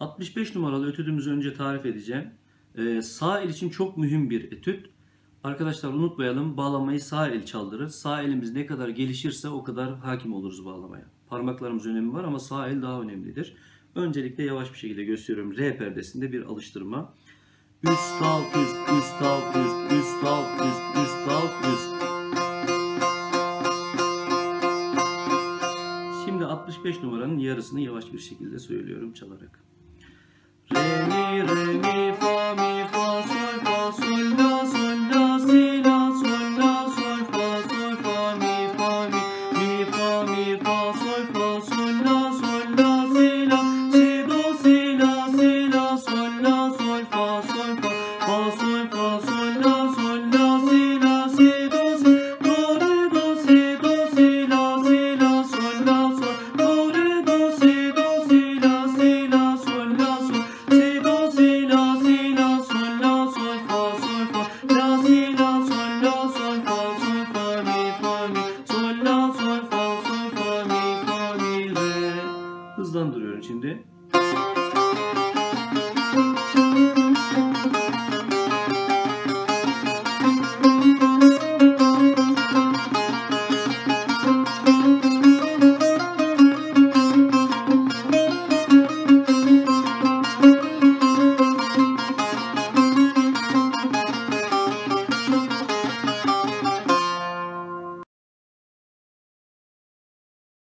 65 numaralı etüdümüzü önce tarif edeceğim. Ee, sağ el için çok mühim bir etüt. Arkadaşlar unutmayalım bağlamayı sağ el çaldırır. Sağ elimiz ne kadar gelişirse o kadar hakim oluruz bağlamaya. Parmaklarımız önemi var ama sağ el daha önemlidir. Öncelikle yavaş bir şekilde gösteriyorum. R perdesinde bir alıştırma. Üst alt üst üst alt üst üst alt üst üst alt üst. Şimdi 65 numaranın yarısını yavaş bir şekilde söylüyorum çalarak. hızlandırıyorum şimdi.